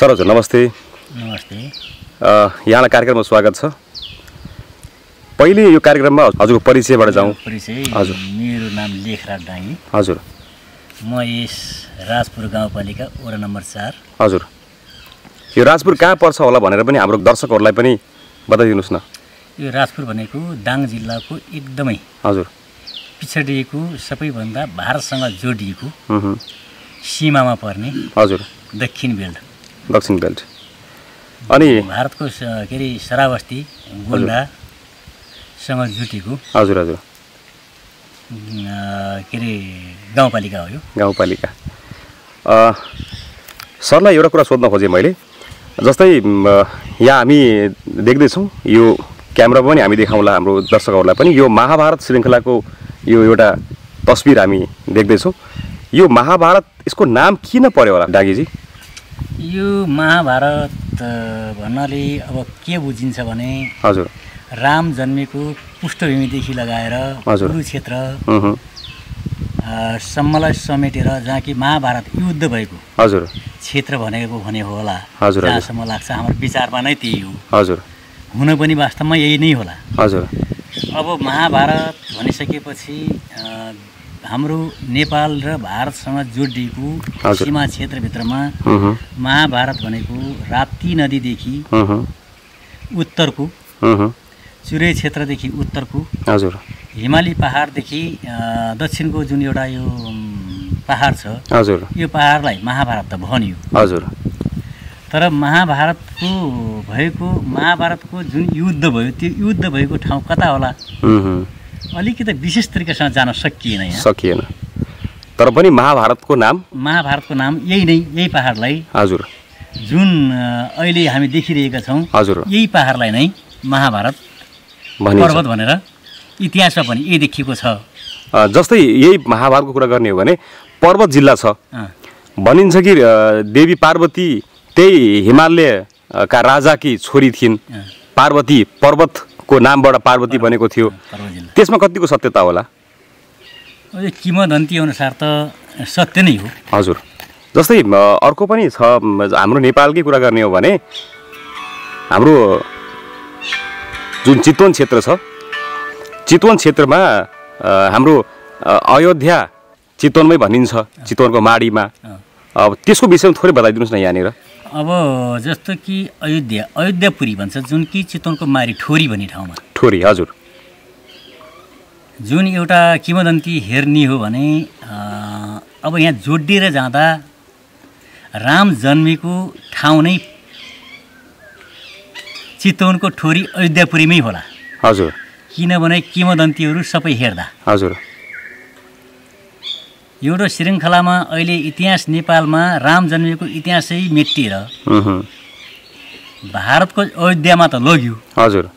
Sir हजुर नमस्ते। नमस्ते। यहाँलाई कार्यक्रममा स्वागत छ। पहिले यो कार्यक्रममा हजुरको परिचयबाट जाउँ। परिचय हजुर। मेरो नाम लेखराज डाङ्गी हजुर। म यस राजपुर गाउँपालिका वडा नम्बर चार। हजुर। यो राजपुर कहाँ पर्छ होला भनेर पनि हाम्रो दर्शकहरूलाई पनि बताइदिनुहोस् न। यो राजपुर भनेको दाङ जिल्लाको एकदमै हजुर। पिछडिएको सबैभन्दा भारतसँग जोडिएको। सीमामा पर्ने हजुर। दक्षिण बेल्ट। दक्षिण बेल्ट। अनि भारतको के अरे सराबस्ती गोन्डासँग जुटेको हजुर हजुर। के अरे गाउँपालिका हो यो। गाउँपालिका। सरलाई एउटा कुरा सोध्न खोजेँ मैले। जस्तै यहाँ हामी देख्दैछौँ यो क्यामेरा पनि हामी देखाउँला हाम्रो दर्शकहरूलाई पनि। यो महाभारत श्रृङ्खलाको यो एउटा तस्बिर हामी देख्दैछौँ। यो महाभारत यसको नाम किन पर्यो होला डागीजी? यो महाभारत भन्नाले अब के बुझिन्छ भने हजुर। राम जन्मेको पृष्ठभूमिदेखि लगाएर। कुरुक्षेत्र सम्मलाई समेटेर जहाँ कि महाभारत युद्ध भएको हजुर। क्षेत्र भनेको भने होला। हजुर। जहाँसम्म लाग्छ हाम्रो विचारमा नै त्यही हो। हजुर। हुन पनि वास्तवमा यही नै होला। हजुर। अब महाभारत भनिसकेपछि अ, हाम्रो नेपाल र भारतसँग जोडिएको। सीमा क्षेत्रभित्रमा। महाभारत भनेको राप्ती नदीदेखि। उत्तरको। चुरे क्षेत्रदेखि उत्तरको हजुर हिमाली पहाडदेखि दक्षिणको जुन एउटा यो पहाड छ हजुर यो पहाडलाई महाभारत त भनियो हजुर तर महाभारतको भएको महाभारतको जुन युद्ध भयो त्यो युद्ध भएको ठाउँ कता होला। अलिकति विशेष तरिकासँग जान सकिएन यहाँ। सकिएन। तर पनि महाभारतको नाम? महाभारतको नाम यही नै यही पहाडलाई। हजुर। जुन अहिले हामी देखिरहेका छौँ हजुर। यही पहाडलाई नै महाभारत पर्वत भनेर इतिहासमा पनि यही देखिएको छ। जस्तै यही महाभारतको कुरा गर्ने हो भने पर्वत जिल्ला छ। भनिन्छ कि देवी पार्वती त्यही हिमालय अ, का राजाकी छोरी थिइन्। अँ, पार्वती पर्वतको नामबाट पार्वती बनेको थियो। त्यसमा कतिको सत्यता होला? किंवदन्ती अनुसार त सत्य नै हो। हजुर। जस्तै अर्को पनि छ हाम्रो नेपालकै कुरा गर्ने हो भने हाम्रो जुन चितवन क्षेत्र छ चितवन क्षेत्रमा हाम्रो अयोध्या चितवनमै भनिन्छ चितवनको माडीमा। अब त्यसको विषयमा थोरै बताइदिनुहोस् न यहाँनिर। अब जस्तो कि अयोध्या अयोध्यापुरी भन्छ जुन कि चितवनको मारी ठोरी भन्ने ठाउँमा। ठोरी हजुर। जुन एउटा किंवदन्ती हेर्ने हो भने अब यहाँ जोडिएर जाँदा राम जन्मेको ठाउँ नै चितवनको ठोरी अयोध्यापुरीमै होला। हजुर। किनभने किंवदन्तीहरू सबै हेर्दा। हजुर। एउटा श्रृङ्खलामा अहिले इतिहास नेपालमा राम जन्मेको इतिहासै मेटिएर। भारतको अयोध्यामा त लग्यो। हजुर।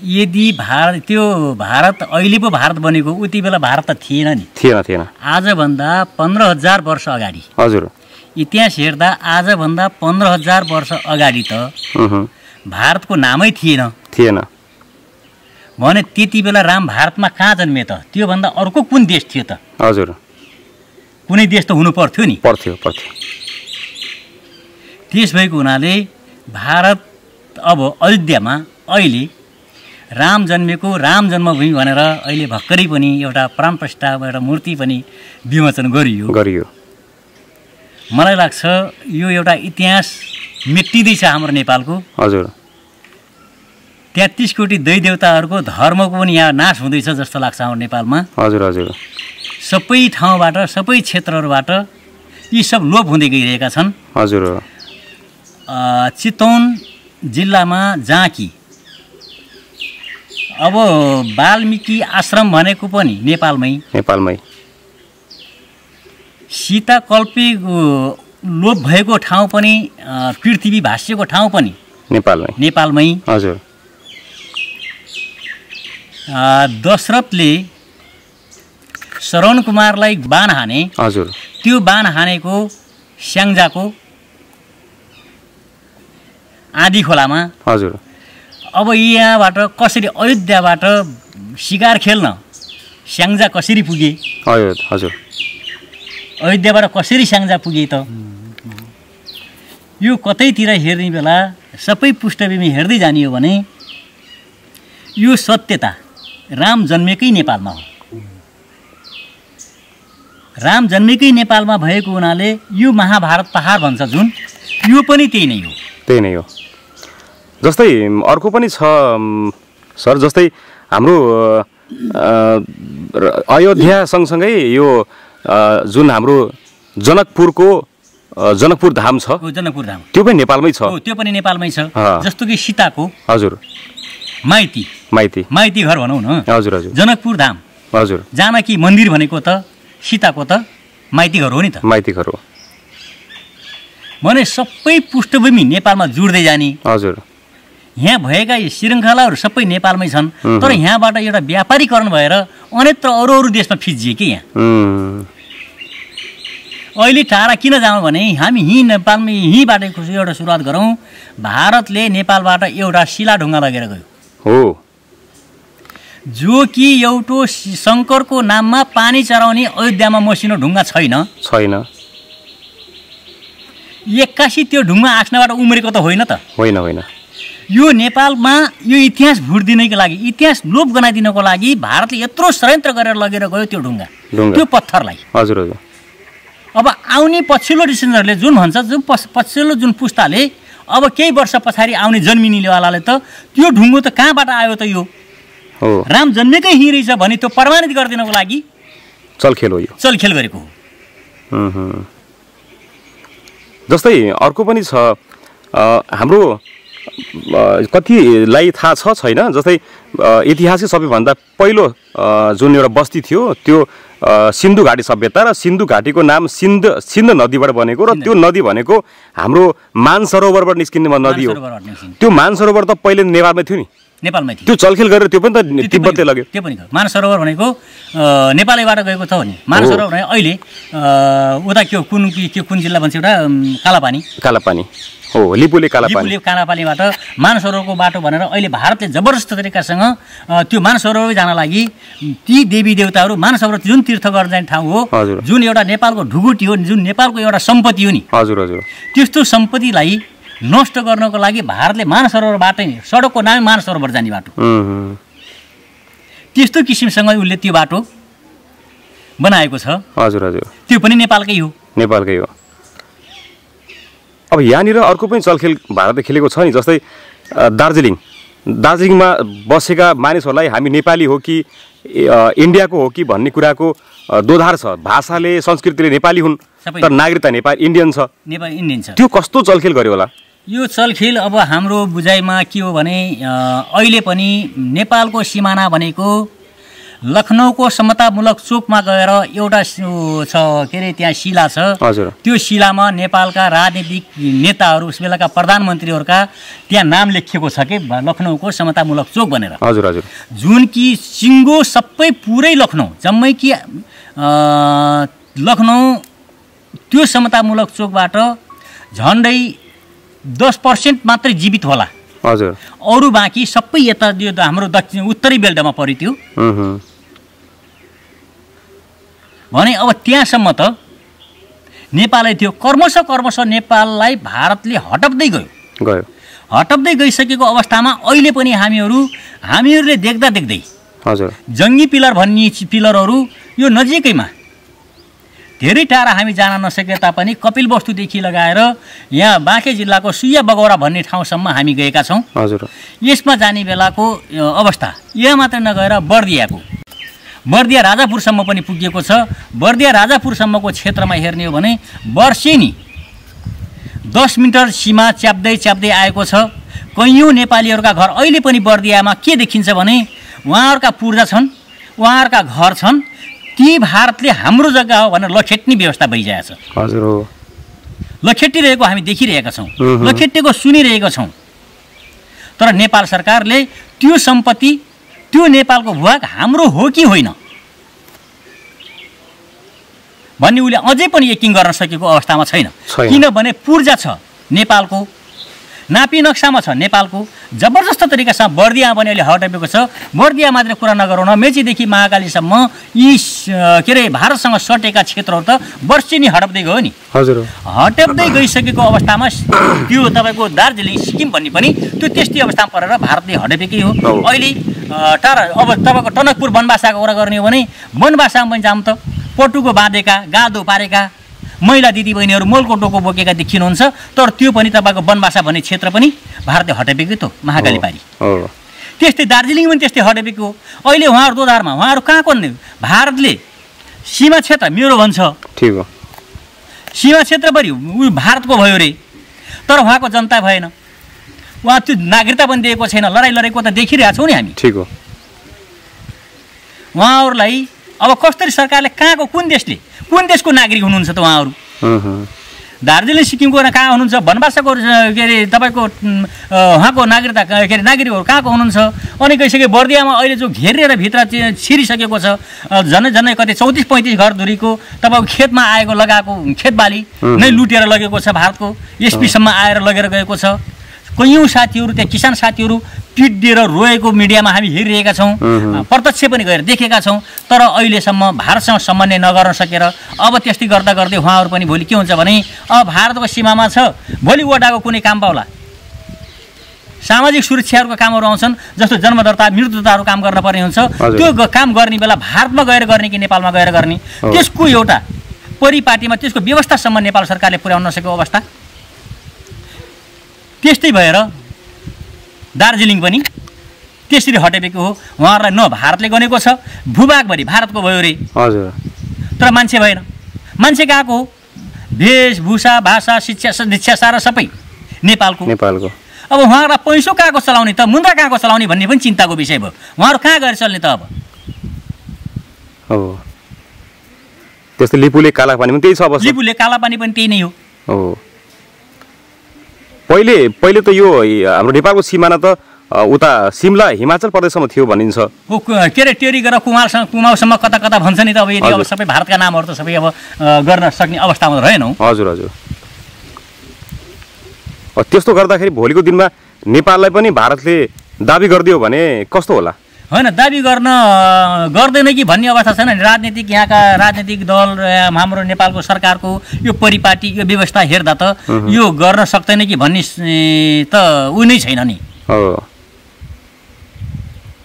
यदि भारत त्यो भारत अहिले पो भारत बनेको उति बेला भारत त थिएन नि। थिएन थिएन। आजभन्दा पन्ध्र हजार वर्ष अगाडि। हजुर। इतिहास हेर्दा आजभन्दा पन्ध्र हजार वर्ष अगाडि त। भारतको नामै थिएन। थिएन। भने त्यति बेला राम भारतमा कहाँ जन्मे त? त्योभन्दा अर्को कुन देश थियो त? हजुर। कुनै देश त हुनु पर्थ्यो नि। पर्थ्यो पर्थ्यो। त्यस भएको हुनाले भारत अब अयोध्यामा अहिले राम जन्मेको राम जन्मभूमि भनेर अहिले भर्खरै पनि एउटा प्राण प्रस्ताव एउटा मूर्ति पनि विमोचन गरियो। गरियो। मलाई लाग्छ यो एउटा इतिहास मेटिँदैछ हाम्रो नेपालको। हजुर। तेत्तिस कोटी दै देवताहरूको धर्मको पनि यहाँ नाश हुँदैछ जस्तो लाग्छ हाम्रो नेपालमा। हजुर हजुर। सबै ठाउँबाट सबै क्षेत्रहरूबाट यी सब लोप हुँदै गइरहेका छन्। हजुर। अ, चितवन जिल्लामा जहाँ कि अब वाल्मिकी आश्रम भनेको पनि नेपालमै। नेपालमै। सीता कल्पी लोप भएको ठाउँ पनि पृथ्वी भाष्यको ठाउँ पनि। नेपालमै। नेपालमै। हजुर। दशरथले श्रवण कुमारलाई बाण हाने हजुर। त्यो बाण हानेको स्याङ्जाको आँधी खोलामा। हजुर। अब यहाँबाट कसरी अयोध्याबाट सिकार खेल्न? स्याङ्जा कसरी पुगे? हजुर हजुर। अयोध्याबाट कसरी स्याङ्जा पुगे त? यो कतैतिर हेर्ने बेला सबै पृष्ठभूमि हेर्दै जाने हो भने यो सत्यता। राम जन्मेकै नेपालमा हो। राम जन्मेकै नेपालमा भएको हुनाले यो महाभारत पहाड भन्छ जुन यो पनि त्यही नै हो। त्यही नै हो। जस्तै अर्को पनि छ सर जस्तै हाम्रो अयोध्या सँगसँगै यो जुन हाम्रो जनकपुरको जनकपुर धाम छ जनकपुर धाम। त्यो पनि नेपालमै छ। त्यो पनि नेपालमै छ। जस्तो कि सीताको। हजुर। माइती। माइती। माइती घर भनौँ न। हजुर हजुर। जनकपुर धाम। हजुर। जानकी मन्दिर भनेको त सीताको त माइती घर हो नि त। माइती घर हो। भने सबै पृष्ठभूमि नेपालमा जुड्दै जाने। हजुर। यहाँ भएका यी श्रृङ्खलाहरू सबै नेपालमै छन्. तर यहाँबाट एउटा व्यापारीकरण भएर अन्यत्र अरू अरू देशमा फिजिए कि यहाँ। अहिले टाढा किन जाउँ भने हामी यहीँ नेपालमा यहीँबाट एउटा सुरुवात गरौँ। भारतले नेपालबाट एउटा शिलाढुङ्गा लगेर गयो। हो। जो कि एउटो शङ्करको नाममा पानी चढाउने अयोध्यामा मसिनो ढुङ्गा छैन। छैन। एक्कासी त्यो ढुङ्गा आँख्नबाट उम्रेको त होइन त। होइन होइन। यो नेपालमा यो इतिहास भुटिदिनको लागि इतिहास लोप गनाइदिनको लागि भारतले यत्रो षड्यन्त्र गरेर लगेर गयो त्यो ढुङ्गा। त्यो पत्थरलाई। हजुर हजुर। अब आउने पछिल्लो डिसेन्जरले जुन भन्छ जुन पछिल्लो जुन पुस्ताले अब केही वर्ष पछाडि आउने जन्मिनेवालाले त त्यो ढुङ्गो त कहाँबाट आयो त यो? हो। राम जन्मेकै यहीँ रहेछ भने त्यो प्रमाणित गरिदिनको लागि चलखेल हो यो। चलखेल गरेको हो। जस्तै अर्को पनि छ। हाम्रो कतिलाई थाहा छ छैन? जस्तै इतिहासकै सबैभन्दा पहिलो जुन एउटा बस्ती थियो त्यो सिन्धु घाटी सभ्यता र सिन्धु घाटीको नाम सिन्ध सिन्ध नदीबाट बनेको र त्यो नदी भनेको हाम्रो मानसरोवरबाट निस्किने नदी हो। त्यो मानसरोवर त पहिले नेपालमै थियो नि। नेपालमै थियो। त्यो चलखेल गरेर त्यो पनि त तिब्बतले लग्यो। त्यो पनि। मानसरोवर भनेको नेपालैबाट गएको छ भने। मानसरोवर भने अहिले उता के हो कुन के कुन जिल्ला भन्छ एउटा कालापानी। कालापानी। हो लिपुले कालापानीबाट मानसरोवरको बाटो भनेर अहिले भारतले जबरजस्त तरिकासँग त्यो मानसरोवर जान लागि ती देवी देवताहरू मानसरोवर जुन तीर्थ गर्न जाने ठाउँ हो। जुन एउटा नेपालको ढुकुटी हो जुन नेपालको एउटा सम्पत्ति हो नि। हजुर हजुर। त्यस्तो सम्पत्तिलाई नष्ट गर्नको लागि भारतले मानसरोवरबाटै सडकको नामै मानसरोवर जाने बाटो। त्यस्तो किसिमसँग उसले त्यो बाटो बनाएको छ। हजुर हजुर। त्यो पनि नेपालकै हो। नेपालकै हो। अब यहाँनिर अर्को पनि चलखेल भारतले खेलेको छ नि जस्तै दार्जिलिङ। दार्जिलिङमा बसेका मानिसहरूलाई हामी नेपाली हो कि इन्डियाको हो कि भन्ने कुराको दोधार छ। भाषाले संस्कृतिले नेपाली हुन्। तर नागरिकता नेपाल इन्डियन छ। नेपाल इन्डियन छ। त्यो कस्तो चलखेल गर्यो होला? यो चलखेल अब हाम्रो बुझाइमा के हो भने अहिले पनि नेपालको सिमाना भनेको लखनऊको समतामूलक चोकमा गएर एउटा छ के अरे त्यहाँ शिला छ। हजुर। त्यो शिलामा नेपालका राजनीतिक नेताहरू उस बेलाका प्रधानमन्त्रीहरूका त्यहाँ नाम लेखिएको छ कि लखनऊको समतामूलक चोक भनेर। हजुर हजुर। जुन कि सिङ्गो सबै पुरै लखनऊ जम्मै कि लखनऊ त्यो समतामूलक चोकबाट झन्डै दस पर्सेन्ट मात्रै जीवित होला। हजुर। अरू बाँकी सबै यता यो हाम्रो दक्षिण उत्तरी बेल्टमा पऱ्यो त्यो। भने अब त्यहाँसम्म त नेपालै थियो कर्मश कर्मश नेपाललाई भारतले हटाउँदै गयो। गयो। हटाउँदै गइसकेको अवस्थामा अहिले पनि हामीहरू हामीहरूले देख्दा देख्दै हजुर। जङ्गी पिलर भन्ने पिलरहरू यो नजिकैमा धेरै टाढा हामी जान नसके तापनि कपिल वस्तुदेखि लगाएर यहाँ बाँके जिल्लाको सुइया बगौरा भन्ने ठाउँसम्म हामी गएका छौँ। हजुर। यसमा जाने बेलाको अवस्था यहाँ मात्र नगएर बर्दियाको। बर्दिया राजापुरसम्म पनि पुगिएको छ। बर्दिया राजापुरसम्मको क्षेत्रमा हेर्ने हो भने वर्षेनी दस मिटर सीमा च्याप्दै च्याप्दै आएको छ। कैयौँ नेपालीहरूका घर अहिले पनि बर्दियामा के देखिन्छ भने उहाँहरूका पूर्जा छन् उहाँहरूका घर छन् ती भारतले हाम्रो जग्गा हो भनेर लखेट्ने व्यवस्था भइरहेको छ। हजुर हो। लखेटिरहेको हामी देखिरहेका छौँ. लखेटेको सुनिरहेका छौँ। तर नेपाल सरकारले त्यो सम्पत्ति त्यो नेपालको भूभाग हाम्रो हो कि होइन? भन्ने उसले अझै पनि यकिन गर्न सकेको अवस्थामा छैन। किनभने पूर्जा छ नेपालको। नापी नक्सामा छ नेपालको जबरजस्त तरिकासँग बर्दियामा पनि अहिले हटाइएको छ। बर्दिया मात्रै कुरा नगरौँ न मेचीदेखि महाकालीसम्म यी के अरे भारतसँग सटेका क्षेत्रहरू त वर्षेनी हटाउँदै गयो नि। हजुर। हटाउँदै गइसकेको अवस्थामा त्यो तपाईँको दार्जिलिङ सिक्किम भन्ने पनि त्यो त्यस्तै अवस्थामा परेर भारतले हटाएकै हो। अहिले टाढा अब तपाईँको टनकपुर वनवासाको कुरा गर्ने हो भने वनवासामा पनि जाऊँ त। पटुको बाँधेका गादो पारेका महिला दिदीबहिनीहरू मोलको टोको बोकेका देखिनुहुन्छ तर त्यो पनि तपाईँको वनवासा भन्ने क्षेत्र पनि भारतले हटाएकै त? महाकाली पारी हो। त्यस्तै दार्जिलिङ पनि त्यस्तै हटाएको हो। अहिले उहाँहरू दोधारमा उहाँहरू कहाँको? भारतले सीमा क्षेत्र मेरो भन्छ। ठिक हो। सीमा क्षेत्रभरि उ भारतको भयो रे। तर उहाँको जनता भएन। उहाँ त्यो नागरिकता पनि दिएको छैन। लडाइँ लडेको त देखिरहेको छौँ नि हामी। ठिक हो। उहाँहरूलाई अब कसरी सरकारले कहाँको कुन देशले? कुन देशको नागरिक हुनुहुन्छ त उहाँहरू? दार्जिलिङ सिक्किमको कहाँ हुनुहुन्छ? वनवासको के अरे तपाईँको उहाँको नागरिकता के अरे नागरिकहरू कहाँको हुनुहुन्छ? अनि गइसक्यो बर्दियामा अहिले जो घेरेर भित्र छिरिसकेको छ अ, झन्डै झन्डै कति चौतिस पैँतिस घर धुरीको तपाईँको खेतमा आएको लगाएको खेतबाली। नै लुटेर लगेको छ भारतको एसपीसम्म आएर लगेर गएको छ। कैयौँ साथीहरू त्यहाँ किसान साथीहरू पिट दिएर रोएको मिडियामा हामी हेरिरहेका छौँ। प्रत्यक्ष पनि गएर देखेका छौँ तर अहिलेसम्म भारतसँग समन्वय नगर्न सकेर अब त्यस्तै गर्दा गर्दै उहाँहरू पनि भोलि के हुन्छ भने अब भारतको सीमामा छ भोलि वडाको कुनै काम पाउला सामाजिक सुरक्षाहरूको कामहरू आउँछन् जस्तो जन्म दर्ता मृत्यु दर्ताहरू काम गर्न पर्ने हुन्छ। त्यो काम गर्ने बेला भारतमा गएर गर्ने कि नेपालमा गएर गर्ने। त्यसको एउटा परिपाटीमा त्यसको व्यवस्थासम्म नेपाल सरकारले पुर्याउन नसकेको अवस्था त्यस्तै भएर दार्जिलिङ पनि त्यसरी हटेको हो। उहाँहरूलाई न भारतले गनेको छ भूभागभरि भारतको भयो रे। हजुर। तर मान्छे भएन। मान्छे कहाँको हो? वेशभूषा भाषा शिक्षा शिक्षा सारा सबै नेपालको। नेपालको। अब उहाँहरूलाई पैसो कहाँको चलाउने त? मुद्रा कहाँको चलाउने भन्ने पनि चिन्ताको विषय भयो। उहाँहरू कहाँ गएर चल्ने त अब? त्यस्तै लिपुले कालापानी पनि त्यही छ लिपुले कालापानी पनि त्यही नै हो। पहिले पहिले त यो हाम्रो नेपालको सिमाना त उता सिमला हिमाचल प्रदेशसम्म थियो भनिन्छ। कु- अरे टेरी गरेर कुमारसँग कुमाउसम्म कता कता भन्छ नि त अब यदि अब। सबै भारतका नामहरू त सबै अब गर्न सक्ने अवस्थामा रहेनौँ। हजुर हजुर। त्यस्तो गर्दाखेरि भोलिको दिनमा नेपाललाई पनि भारतले दाबी गरिदियो भने कस्तो होला? होइन दाबी गर्न गर्दैन कि भन्ने अवस्था छैन नि? राजनीतिक यहाँका राजनीतिक दल हाम्रो नेपालको सरकारको यो परिपाटी यो व्यवस्था हेर्दा त यो गर्न सक्दैन कि भन्ने त ऊ नै छैन नि।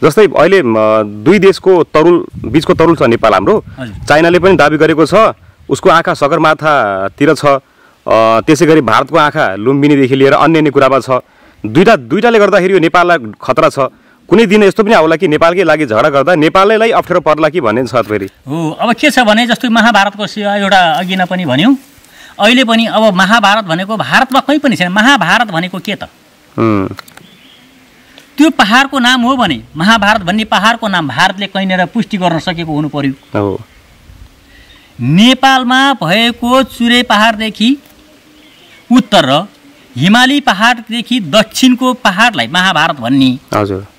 जस्तै अहिले दुई देशको तरुल बिचको तरुल छ नेपाल हाम्रो। चाइनाले पनि दाबी गरेको छ उसको आँखा सगरमाथातिर छ त्यसै गरी भारतको आँखा लुम्बिनीदेखि लिएर अन्य अन्य कुरामा छ। दुईवटा दुईवटाले गर्दाखेरि यो नेपाललाई खतरा छ। कुनै दिन यस्तो पनि आउला कि नेपालकै लागि झगडा गर्दा नेपालैलाई अप्ठ्यारो पर्ला कि भन्ने छ फेरि। हो अब के छ भने जस्तो महाभारतको एउटा अघि नै पनि भन्यौँ। अहिले पनि अब महाभारत भनेको भारतमा कहीँ पनि छैन। महाभारत भनेको के त? त्यो पहाडको नाम हो भने महाभारत भन्ने पहाडको नाम भारतले कहीँनिर पुष्टि गर्न सकेको हुनु पर्यो। हो। नेपालमा भएको चुरे पहाडदेखि उत्तर र हिमाली पहाडदेखि दक्षिणको पहाडलाई महाभारत भन्ने। हजुर।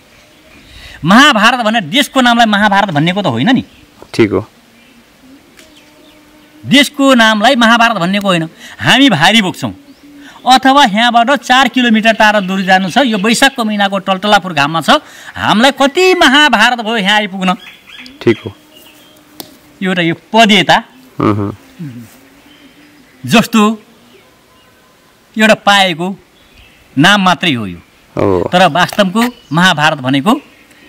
महाभारत भनेर देशको नामलाई महाभारत भन्नेको त होइन नि। ठिक हो। देशको नामलाई महाभारत भन्नेको होइन। हामी भारी बोक्छौँ। अथवा यहाँबाट चार किलोमिटर टाढा दूरी जानु छ यो वैशाखको महिनाको टलटलापुर घाममा छ। हामीलाई कति महाभारत भयो यहाँ आइपुग्न? ठिक हो। एउटा यो पदेता। जस्तो एउटा पाएको नाम मात्रै हो यो। तर वास्तवको महाभारत भनेको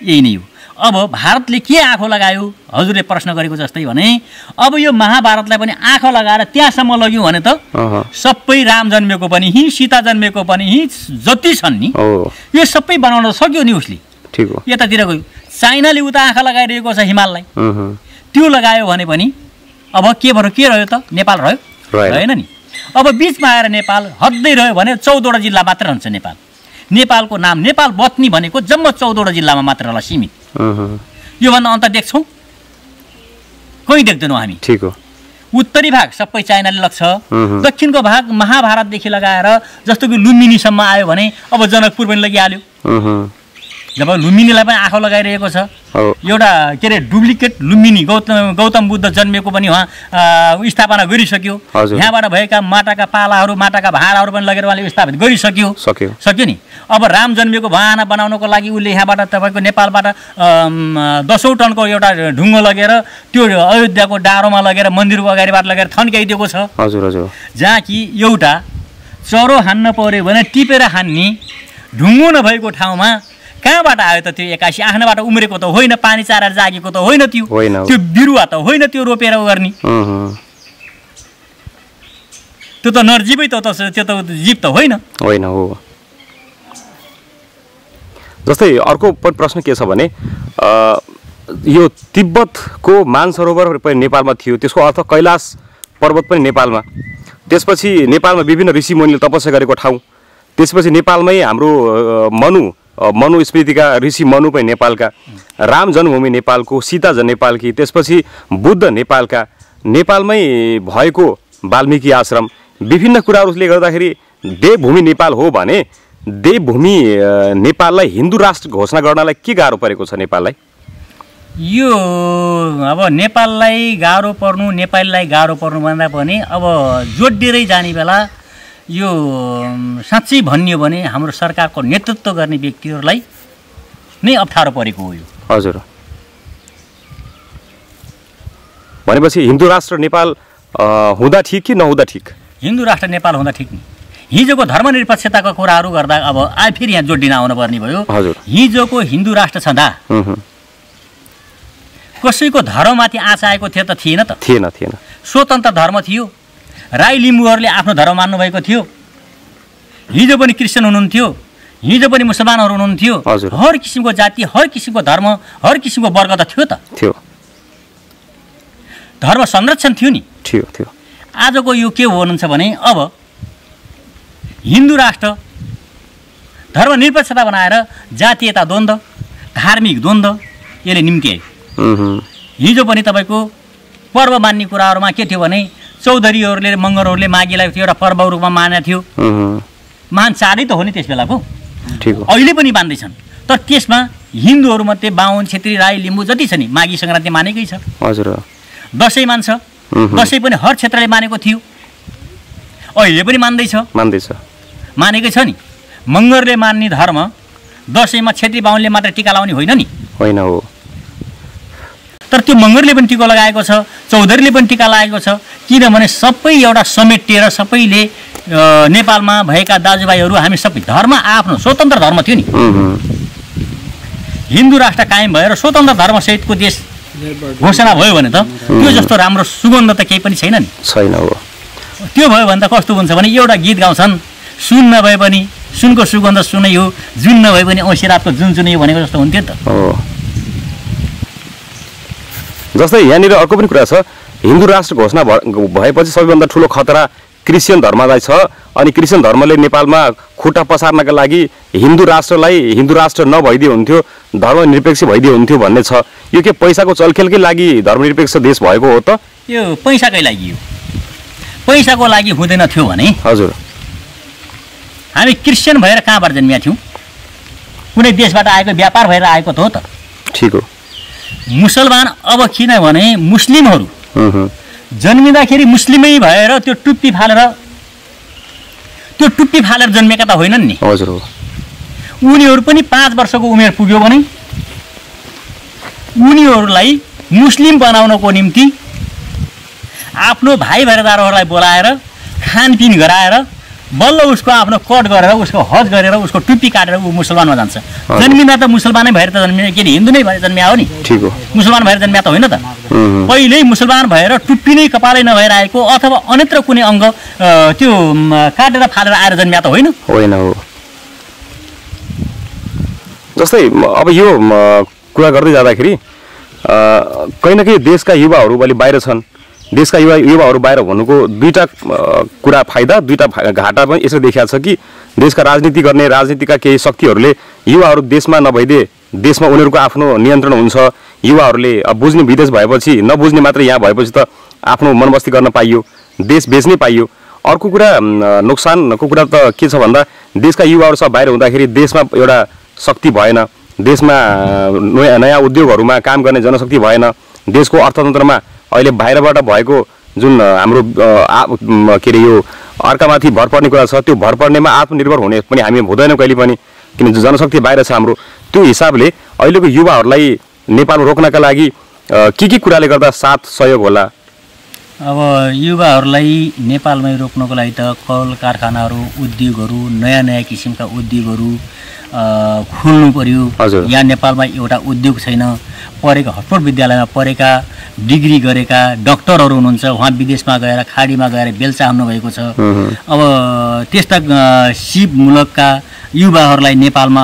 यही नै हो। अब भारतले के आँखो लगायो? हजुरले प्रश्न गरेको जस्तै भने अब यो महाभारतलाई पनि आँखा लगाएर त्यहाँसम्म लग्यौँ भने त सबै राम जन्मेको पनि हि सीता जन्मेको पनि हि जति छन् नि यो सबै बनाउन सक्यो नि उसले। ठिक हो। यतातिर गयो। चाइनाले उता आँखा लगाइरहेको छ हिमाललाई। त्यो लगायो भने पनि अब के भयो के रह्यो त? नेपाल रह्यो। रहेन नि। अब बिचमा आएर नेपाल हद्दै रह्यो भने चौधवटा जिल्ला मात्र रहन्छ नेपाल। नेपालको नाम नेपाल बत्नी भनेको जम्मा चौधवटा जिल्लामा मात्र होला सीमित योभन्दा अन्त देख्छौँ। कहीँ देख्दैनौँ हामी? ठिक हो। उत्तरी भाग सबै चाइनाले लग्छ. दक्षिणको भाग महाभारतदेखि लगाएर जस्तो कि लुम्बिनीसम्म आयो भने अब जनकपुर पनि लगिहाल्यो। जब लुम्बिनीलाई पनि आँखा लगाइरहेको छ एउटा के अरे डुप्लिकेट लुम्बिनी गौतम गौतम बुद्ध जन्मेको पनि उहाँ स्थापना गरिसक्यो। यहाँबाट भएका माटाका पालाहरू माटाका भाँडाहरू पनि लगेर उहाँले स्थापित गरिसक्यो। सक्यो। सक्यो नि? अब राम जन्मेको भाना बनाउनको लागि उसले यहाँबाट तपाईँको नेपालबाट दसौँ टनको एउटा ढुङ्गो लगेर त्यो अयोध्याको डाँडोमा लगेर मन्दिरको अगाडिबाट लगेर थन्काइदिएको छ। हजुर हजुर। जहाँ कि एउटा चरो हान्न पऱ्यो भने टिपेर हान्ने ढुङ्गो नभएको ठाउँमा कहाँबाट आयो त त्यो एक्कासी आफ्नोबाट उम्रेको त होइन पानी चारेर जागेको त होइन त्यो। त्यो बिरुवा त होइन त्यो रोपेर गर्ने त्यो त नर्जीवै त त्यो त जीव त होइन। होइन हो। जस्तै अर्को प्रश्न के छ भने यो तिब्बतको मानसरोवर पनि नेपालमा थियो त्यसको अर्थ कैलाश पर्वत पनि नेपालमा। त्यसपछि नेपालमा विभिन्न ऋषिमुनिले तपस्या गरेको ठाउँ। त्यसपछि नेपालमै हाम्रो मनु मनुस्मृतिका ऋषि मनु पनि नेपालका राम जन्मभूमि नेपालको सीता जन नेपालकी त्यसपछि बुद्ध नेपालका नेपालमै भएको वाल्मिकी आश्रम विभिन्न कुराहरूले गर्दाखेरि देवभूमि नेपाल हो भने देवभूमि नेपाललाई हिन्दू राष्ट्र घोषणा गर्नलाई के गाह्रो परेको छ नेपाललाई? यो अब नेपाललाई गाह्रो पर्नु नेपालीलाई गाह्रो पर्नु भन्दा पनि अब जोडिएरै जाने बेला यो साँच्चै भनियो भने हाम्रो सरकारको नेतृत्व गर्ने व्यक्तिहरूलाई नै अप्ठ्यारो परेको हो यो। हजुर। भनेपछि हिन्दू राष्ट्र नेपाल हुँदा ठिक कि नहुँदा ठिक? हिन्दू राष्ट्र नेपाल हुँदा ठिक नि। हिजोको धर्मनिरपेक्षताको कुराहरू गर्दा अब आ फेरि यहाँ जोडिन आउनु पर्ने भयो। हजुर। हिजोको हिन्दू राष्ट्र छँदा। कसैको धर्ममाथि आँच आएको थियो त थिएन त? थिएन थिएन। स्वतन्त्र धर्म थियो। राई लिम्बूहरूले आफ्नो धर्म मान्नुभएको थियो। हिजो पनि क्रिस्चियन हुनुहुन्थ्यो। हिजो पनि मुसलमानहरू हुनुहुन्थ्यो। हर किसिमको जाति हर किसिमको धर्म हर किसिमको वर्ग त थियो त। थियो। धर्म संरक्षण थियो नि। थियो थियो। आजको यो के हुनुहुन्छ भने अब हिन्दू राष्ट्र धर्मनिरपेक्षता बनाएर जातीयता द्वन्द्व धार्मिक द्वन्द्व यसले निम्ति आयो। हिजो पनि तपाईँको पर्व मान्ने कुराहरूमा के थियो भने चौधरीहरूले मगरहरूले माघीलाई त्यो एउटा पर्व रूपमा मानेको थियो। महान चाडै त हो नि त्यस बेलाको। अहिले पनि मान्दैछन् तर त्यसमा हिन्दूहरूमध्ये बाहुन छेत्री राई लिम्बू जति छ नि माघी सङ्क्रान्ति मानेकै छ। हजुर दसैँ मान्छ। दसैँ पनि हर क्षेत्रले मानेको थियो। अहिले पनि मान्दैछ। मान्दैछ। मानेकै छ नि। मगरले मान्ने धर्म दसैँमा छेत्री बाहुनले मात्र टिका लाउने होइन नि। होइन हो। तर त्यो मगरले पनि टिको लगाएको छ चौधरीले पनि टिका लगाएको छ किनभने सबै एउटा समेटिएर सबैले नेपालमा भएका दाजुभाइहरू हामी सबै धर्म आफ्नो स्वतन्त्र धर्म थियो नि। हिन्दू राष्ट्र कायम भएर स्वतन्त्र धर्मसहितको देश घोषणा भयो भने त त्यो जस्तो राम्रो सुगन्ध त केही पनि छैन नि। छैन हो। त्यो भयो भने त कस्तो हुन्छ भने एउटा गीत गाउँछन् सुन नभए पनि सुनको सुगन्ध सुनै हो जुन नभए पनि औँसी रातको जुन जुनै हो भनेको जस्तो हुन्थ्यो नि त। जस्तै यहाँनिर अर्को पनि कुरा छ हिन्दू राष्ट्र घोषणा भएपछि सबैभन्दा ठुलो खतरा क्रिस्चियन धर्मलाई छ। अनि क्रिस्चियन धर्मले नेपालमा खुट्टा पसार्नका लागि हिन्दू राष्ट्रलाई हिन्दू राष्ट्र नभइदिए हुन्थ्यो धर्मनिरपेक्ष भइदिए हुन्थ्यो भन्ने छ। यो के पैसाको चलखेलकै लागि धर्मनिरपेक्ष देश भएको हो त? यो पैसाकै लागि हो। पैसाको लागि हुँदैन थियो भने हजुर। हामी क्रिस्चियन भएर कहाँबाट जन्मिया थियौँ? कुनै देशबाट आएको व्यापार भएर आएको त हो त। ठिक हो। मुसलमान अब किनभने मुस्लिमहरू। जन्मिँदाखेरि मुस्लिमै भएर त्यो टुप्पी फालेर त्यो टुप्पी फालेर जन्मेका त होइनन् नि हजुर हो उनीहरू पनि पाँच वर्षको उमेर पुग्यो भने उनीहरूलाई मुस्लिम बनाउनको निम्ति आफ्नो भाइ भैरदारहरूलाई बोलाएर खानपिन गराएर बल्ल उसको आफ्नो कट गरेर उसको हज गरेर उसको टुप्पी काटेर ऊ मुसलमानमा जान्छ। जन्मिँदा त मुसलमानै भएर त जन्मिने के अरे हिन्दू नै भएर जन्मिया हो नि। ठिक हो। मुसलमान भएर जन्मिया त होइन त। पहिल्यै मुसलमान भएर टुप्पी नै कपालै नभएर आएको अथवा अन्यत्र कुनै अङ्ग त्यो काटेर फालेर आएर जन्मिया त होइन। होइन हो। जस्तै अब यो कुरा गर्दै जाँदाखेरि कहीँ न कहीँ देशका युवाहरू अहिले बाहिर छन्। देशका युवा युवाहरू बाहिर हुनुको दुईवटा कुरा फाइदा दुईवटा घाटा पनि यसरी देखिएको छ कि देशका राजनीति गर्ने राजनीतिका केही शक्तिहरूले युवाहरू देशमा नभइदिए देशमा उनीहरूको आफ्नो नियन्त्रण हुन्छ। युवाहरूले बुझ्ने विदेश भएपछि नबुझ्ने मात्र यहाँ भएपछि त आफ्नो मनबस्ती गर्न पाइयो देश बेच्नै पाइयो। अर्को कुरा नोक्सानको कुरा त के छ भन्दा देशका युवाहरू सब बाहिर हुँदाखेरि देशमा एउटा शक्ति भएन। देशमा नयाँ नयाँ उद्योगहरूमा काम गर्ने जनशक्ति भएन। देशको अर्थतन्त्रमा अहिले बाहिरबाट भएको जुन हाम्रो के अरे यो अर्कामाथि भर पर्ने कुरा छ त्यो भर पर्नेमा आत्मनिर्भर हुने पनि हामी हुँदैनौँ कहिले पनि। किन जनशक्ति बाहिर छ हाम्रो त्यो हिसाबले अहिलेको युवाहरूलाई नेपालमा रोक्नका लागि के के कुराले गर्दा साथ सहयोग होला? अब युवाहरूलाई नेपालमै रोक्नको लागि त कल कारखानाहरू उद्योगहरू नयाँ नयाँ किसिमका उद्योगहरू खोल्नु पर्यो। हजुर। यहाँ नेपालमा एउटा उद्योग छैन। पढेका हटपट विद्यालयमा पढेका डिग्री गरेका डक्टरहरू हुनुहुन्छ। उहाँ विदेशमा गएर खाडीमा गएर बेलचा हान्नुभएको छ। अब त्यस्ता अ, सिप मुलकका युवाहरूलाई नेपालमा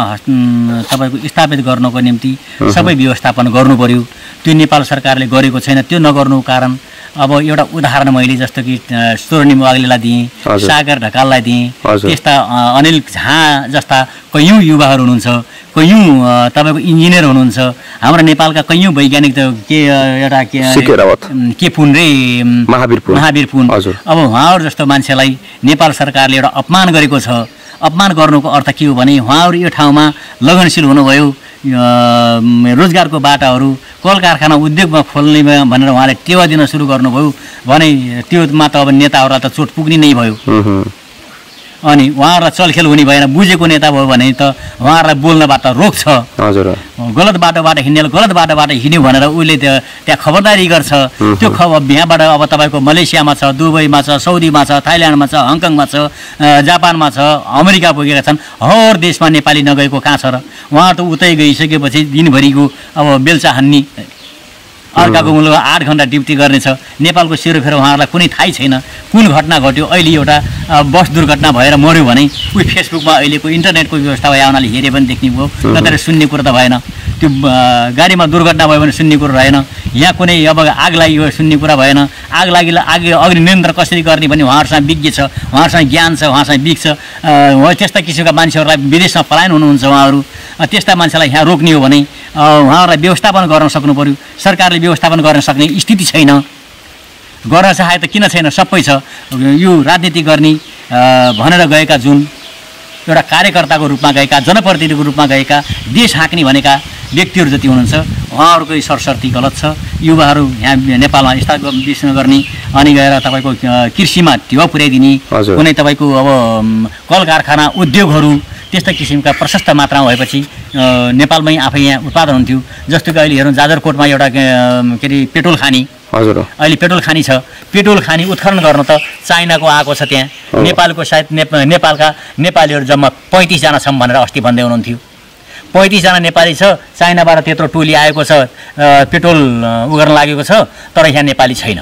तपाईँको स्थापित गर्नको निम्ति सबै व्यवस्थापन गर्नु पर्यो त्यो नेपाल सरकारले गरेको छैन त्यो नगर्नुको कारण अब एउटा उदाहरण मैले जस्तो कि स्वर्णिम वाग्लेलाई दिएँ। सागर ढकाललाई दिएँ। त्यस्ता अनिल झा जस्ता कैयौँ युवाहरू हुनुहुन्छ कैयौँ तपाईँको इन्जिनियर हुनुहुन्छ हाम्रो नेपालका कैयौँ वैज्ञानिक त के एउटा के के पुन रे महावीर पुन। अब उहाँहरू जस्तो मान्छेलाई नेपाल सरकारले एउटा अपमान गरेको छ अपमान गर्नुको अर्थ के हो भने उहाँहरू यो ठाउँमा लगनशील हुनुभयो। रोजगारको बाटाहरू कल कारखाना उद्योगमा खोल्ने भनेर उहाँले टेवा दिन सुरु गर्नुभयो। भने त्योमा त अब नेताहरूलाई त चोट पुग्ने नै भयो। अनि उहाँहरूलाई चलखेल हुने भएन बुझेको नेता भयो भने त उहाँहरूलाई बोल्नबाट रोक्छ। हजुर। गलत बाटोबाट हिँड्नेले गलत बाटोबाट हिँड्यो भनेर उसले त्यो त्यहाँ खबरदारी गर्छ। त्यो खबर यहाँबाट अब तपाईँको मलेसियामा छ दुबईमा छ साउदीमा छ थाइल्यान्डमा छ हङकङमा छ जापानमा छ अमेरिका पुगेका छन्। हर देशमा नेपाली नगएको कहाँ छ र? उहाँ त उतै गइसकेपछि दिनभरिको अब बेलचा हान्ने अर्काको मुलुक आठ घन्टा ड्युटी गर्नेछ। नेपालको सेरोफेरो उहाँहरूलाई कुनै थाहै छैन। कुन घटना घट्यो अहिले एउटा बस दुर्घटना भएर मऱ्यो भने उही फेसबुकमा अहिलेको इन्टरनेटको व्यवस्था भयो आउनाले हेरे पनि देख्ने भयो। कतै सुन्ने कुरो त भएन। त्यो गाडीमा दुर्घटना भयो भने सुन्ने कुरो रहेन। यहाँ कुनै अब आग लाग्यो सुन्ने कुरा भएन। आग लागि आग अग्नि नियन्त्रण कसरी गर्ने भने उहाँहरूसँग विज्ञ छ उहाँहरूसँग ज्ञान छ उहाँसँग विक छ। त्यस्ता किसिमका मान्छेहरूलाई विदेशमा पलायन हुनुहुन्छ उहाँहरू। त्यस्ता मान्छेलाई यहाँ रोक्ने हो भने उहाँहरूलाई व्यवस्थापन गर्न सक्नु पऱ्यो सरकारले व्यवस्थापन गर्न सक्ने स्थिति छैन। गर्न चाहे त किन छैन? सबै छ। यो राजनीति गर्ने भनेर गएका जुन एउटा कार्यकर्ताको रूपमा गएका जनप्रतिनिधिको रूपमा गएका देश हाँक्ने भनेका व्यक्तिहरू जति हुनुहुन्छ उहाँहरूको सरसर्ती गलत छ। युवाहरू यहाँ नेपालमा यस्ता विषय गर्ने अनि गएर तपाईँको कृषिमा ढिवा पुर्याइदिने। कुनै तपाईँको अब कल कारखाना उद्योगहरू त्यस्ता किसिमका प्रशस्त मात्रामा भएपछि नेपालमै आफै यहाँ उत्पादन हुन्थ्यो। जस्तो कि अहिले हेरौँ जाजरकोटमा एउटा के अरे पेट्रोल खानी। हजुर। अहिले पेट्रोल खानी छ। पेट्रोल खानी उत्खनन गर्न त चाइनाको आएको छ त्यहाँ। नेपालको सायद नेप नेपालका नेपालीहरू जम्मा पैँतिसजना छौँ भनेर अस्ति भन्दै हुनुहुन्थ्यो। पैँतिसजना नेपाली छ। चाइनाबाट त्यत्रो टोली आएको छ। पेट्रोल उ गर्न लागेको छ। तर यहाँ नेपाली छैन।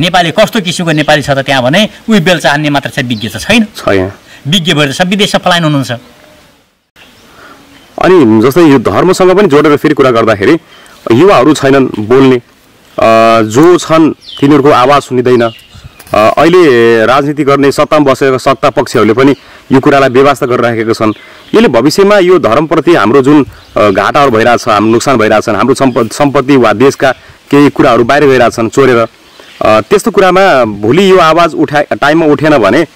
नेपाली कस्तो किसिमको नेपाली छ त त्यहाँ भने उही बेल चाहने मात्र चाहिँ विज्ञ त छैन। छ यहाँ विज्ञ भएर विदेशमा पलायन हुनुहुन्छ। अनि जस्तै यो धर्मसँग पनि जोडेर फेरि कुरा गर्दाखेरि युवाहरू छैनन् बोल्ने। जो छन् तिनीहरूको आवाज सुनिँदैन। अहिले राजनीति गर्ने सत्तामा बसेका सत्ता पक्षहरूले पनि यो कुरालाई व्यवस्था गरिराखेका छन्। यसले भविष्यमा यो धर्मप्रति हाम्रो जुन घाटाहरू भइरहेछ हाम्रो नोक्सान भइरहेछन् हाम्रो सम्प सम्पत्ति वा देशका केही कुराहरू बाहिर गइरहेछन् चोरेर। त्यस्तो कुरामा भोलि यो आवाज उठा टाइममा उठेन भने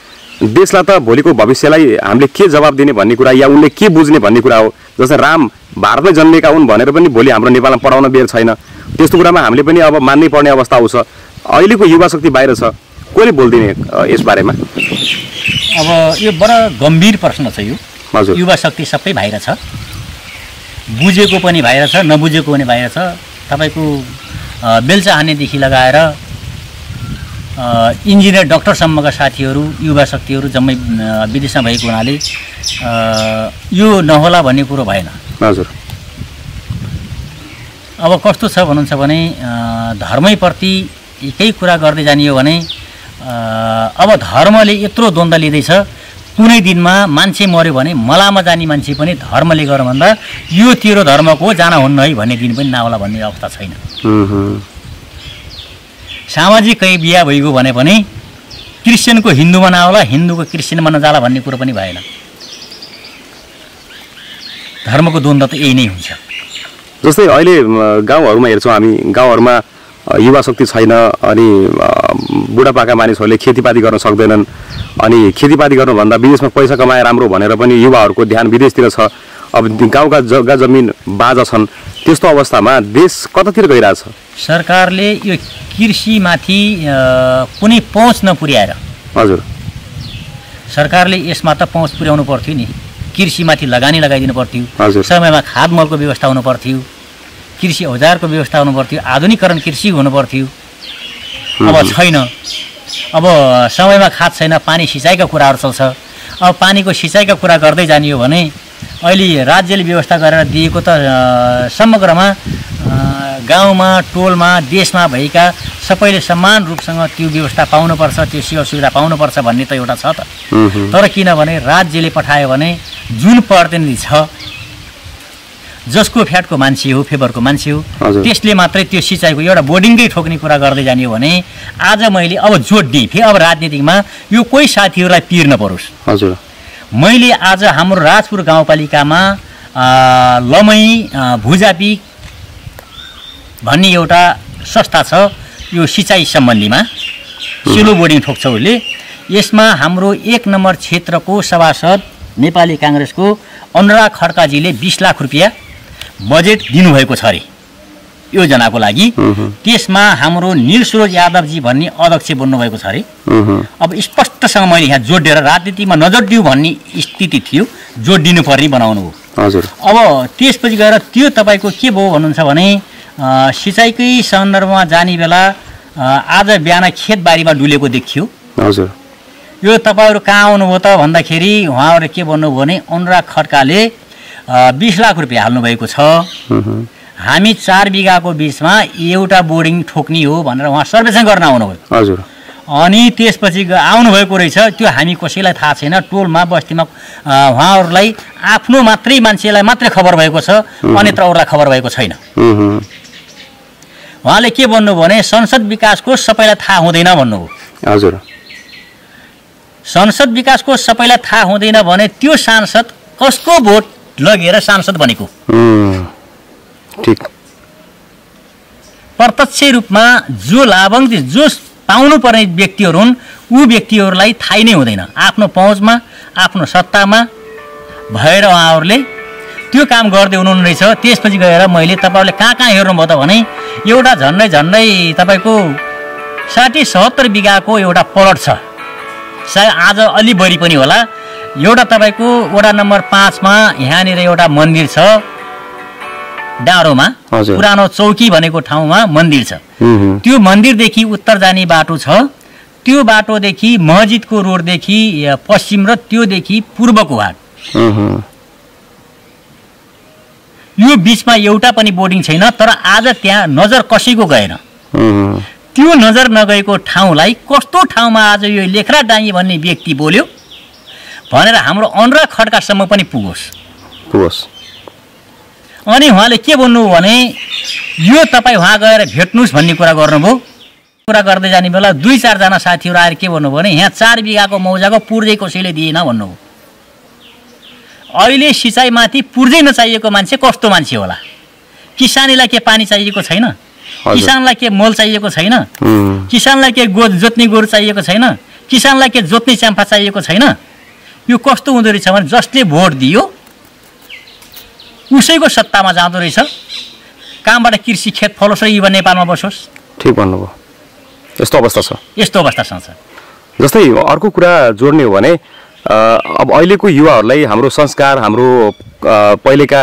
देशलाई त भोलिको भविष्यलाई हामीले के जवाब दिने भन्ने कुरा या उनले के बुझ्ने भन्ने कुरा हो जस्तै राम भारतमै जन्मेका हुन् भनेर पनि भोलि हाम्रो नेपालमा पढाउन बेर छैन। त्यस्तो कुरामा हामीले पनि अब मान्नै पर्ने अवस्था आउँछ अहिलेको युवा शक्ति बाहिर छ। कसले बोलिदिने अ, यस बारेमा? अब यो बडा गम्भीर प्रश्न छ यो। हजुर। युवा शक्ति सबै बाहिर छ। बुझेको पनि बाहिर छ नबुझेको पनि बाहिर छ। तपाईँको बेल्चा हान्नेदेखि लगाएर इन्जिनियर डक्टरसम्मका साथीहरू युवा शक्तिहरू जम्मै विदेशमा भएको हुनाले यो नहोला भन्ने कुरो भएन। हजुर। अब कस्तो छ भन्नुहुन्छ भने धर्मैप्रति केही कुरा गर्दै जाने हो भने अब धर्मले यत्रो द्वन्द्व लिँदैछ कुनै दिनमा मान्छे मऱ्यो भने मलामा जाने मान्छे पनि धर्मले गर भन्दा यो तेरो धर्मको जान हुन्न है भन्ने दिन पनि नआउला भन्ने अवस्था छैन। सामाजिक कहीँ बिहा भइगयो भने पनि क्रिस्चियनको हिन्दूमा नआउला हिन्दूको क्रिस्चियनमा नजाला भन्ने कुरो पनि भएन। धर्मको द्वन्द्व त यही नै हुन्छ। जस्तै अहिले गाउँहरूमा हेर्छौँ हामी गाउँहरूमा युवा शक्ति छैन अनि बुढापाका मानिसहरूले खेतीपाती गर्न सक्दैनन् अनि खेतीपाती गर्नुभन्दा विदेशमा पैसा कमाए राम्रो भनेर पनि युवाहरूको ध्यान विदेशतिर छ। अब गाउँका जग्गा जमिन बाजा छन्। त्यस्तो अवस्थामा देश कतातिर गइरहेछ? सरकारले यो कृषिमाथि कुनै पहुँच नपुर्याएर। हजुर। सरकारले यसमा त पहुँच पुर्याउनु पर्थ्यो नि। कृषिमाथि लगानी लगाइदिनु पर्थ्यो। समयमा खाद मलको व्यवस्था हुनु पर्थ्यो। कृषि औजारको व्यवस्था हुनु पर्थ्यो। आधुनिकरण कृषि हुनु पर्थ्यो। अब छैन। अब समयमा खाद छैन पानी सिँचाइका कुराहरू चल्छ। अब पानीको सिँचाइका कुरा गर्दै जाने हो भने अहिले राज्यले व्यवस्था गरेर दिएको त समग्रमा गाउँमा टोलमा देशमा भएका सबैले समान रूपसँग त्यो व्यवस्था पाउनुपर्छ त्यो सेवा सुविधा पाउनुपर्छ भन्ने त एउटा छ त। तर किनभने राज्यले पठायो भने जुन प्रतिनिधि छ जसको फ्याटको मान्छे हो फेभरको मान्छे हो। त्यसले मात्रै त्यो सिँचाइको एउटा बोर्डिङकै ठोक्ने कुरा गर्दै जाने हो भने आज मैले अब जोड दिएँ फेरि अब राजनीतिमा यो कोही साथीहरूलाई पिर नपरोस् हजुर मैले आज हाम्रो राजपुर गाउँपालिकामा आ, भुजापी भन्ने एउटा संस्था छ यो सिँचाइ सम्बन्धीमा सिलो बोर्डिङ ठोक्छ उसले यसमा हाम्रो एक नम्बर क्षेत्रको सभासद नेपाली काङ्ग्रेसको अनुराग खड्काजीले बिस लाख रुपियाँ बजेट दिनुभएको छ अरे। योजनाको लागि। त्यसमा हाम्रो निलसुरोज यादवजी भन्ने अध्यक्ष बन्नुभएको छ अरे। अब स्पष्टसँग मैले यहाँ जोडिएर राजनीतिमा नजोडियो भन्ने स्थिति थियो जोडिनु पर्ने बनाउनु हो। हजुर। अब त्यसपछि गएर त्यो तपाईँको के भयो भन्नुहुन्छ भने सिँचाइकै सन्दर्भमा जाने बेला आज बिहान खेतबारीमा डुलेको देखियो। हजुर। यो तपाईँहरू कहाँ आउनुभयो त भन्दाखेरि उहाँहरूले के भन्नुभयो भने अनुराग खड्काले बिस लाख रुपियाँ हाल्नुभएको छ। हामी चार बिघाको बिचमा एउटा बोर्डिङ ठोक्ने हो भनेर उहाँ सर्वेक्षण गर्न आउनुभयो। हजुर। अनि त्यसपछि आउनुभएको रहेछ त्यो हामी कसैलाई थाहा छैन। टोलमा बस्तीमा उहाँहरूलाई आफ्नो मात्रै मान्छेलाई मात्रै खबर भएको छ अन्यत्र अरूलाई खबर भएको छैन। उहाँले के भन्नुभयो भने संसद विकासको सबैलाई थाहा हुँदैन भन्नुभयो हजुर। संसद विकासको सबैलाई थाहा हुँदैन भने त्यो सांसद कसको भोट लगेर सांसद बनेको? हुँ। ठिक। प्रत्यक्ष रूपमा जो लाभान्वित जो पाउनुपर्ने व्यक्तिहरू हुन् ऊ व्यक्तिहरूलाई थाहै नै हुँदैन। आफ्नो पहुँचमा आफ्नो सत्तामा भएर उहाँहरूले त्यो काम गर्दै हुनुहुन्न रहेछ। त्यसपछि गएर मैले तपाईँहरूले कहाँ कहाँ हेर्नुभयो त भने एउटा झन्डै झन्डै तपाईँको साठी सत्तर बिघाको एउटा प्लट छ। सायद आज अलि बढी पनि होला। एउटा तपाईँको वडा नम्बर पाँचमा यहाँनिर एउटा मन्दिर छ। डाँडोमा। पुरानो चौकी भनेको ठाउँमा मन्दिर छ। त्यो मन्दिरदेखि उत्तर जाने बाटो छ त्यो बाटोदेखि मस्जिदको रोडदेखि पश्चिम र त्योदेखि पूर्वको भाग। यो बिचमा एउटा पनि बोर्डिङ छैन तर आज त्यहाँ नजर कसैको गएन। त्यो नजर नगएको ठाउँलाई कस्तो ठाउँमा आज यो लेखरा डाँगी भन्ने व्यक्ति बोल्यो भनेर हाम्रो अनुराग खड्कासम्म पनि पुगोस् पुगोस् अनि उहाँले के भन्नु भने यो तपाईँ उहाँ गएर भेट्नुहोस् भन्ने कुरा गर्नुभयो। कुरा गर्दै जाने बेला दुई चारजना साथीहरू आएर के भन्नुभयो भने यहाँ चार बिघाको मौजाको पुर्जै कसैले दिएन भन्नुभयो अहिले सिँचाइमाथि पुर्जै नचाहिएको मान्छे कस्तो मान्छे होला? किसानीलाई के पानी चाहिएको छैन? किसानलाई के मल चाहिएको छैन? किसानलाई के गो जोत्ने गोरु चाहिएको छैन? किसानलाई के जोत्ने चाम्फा चाहिएको छैन? यो कस्तो हुँदो रहेछ भने जसले भोट दियो उसैको सत्तामा जाँदो रहेछ। कहाँबाट कृषि खेत फलोस् र युवा नेपालमा बसोस्। ठिक भन्नुभयो। यस्तो अवस्था छ। यस्तो अवस्थासँग छ जस्तै अर्को कुरा जोड्ने हो भने अब अहिलेको युवाहरूलाई हाम्रो संस्कार हाम्रो पहिलेका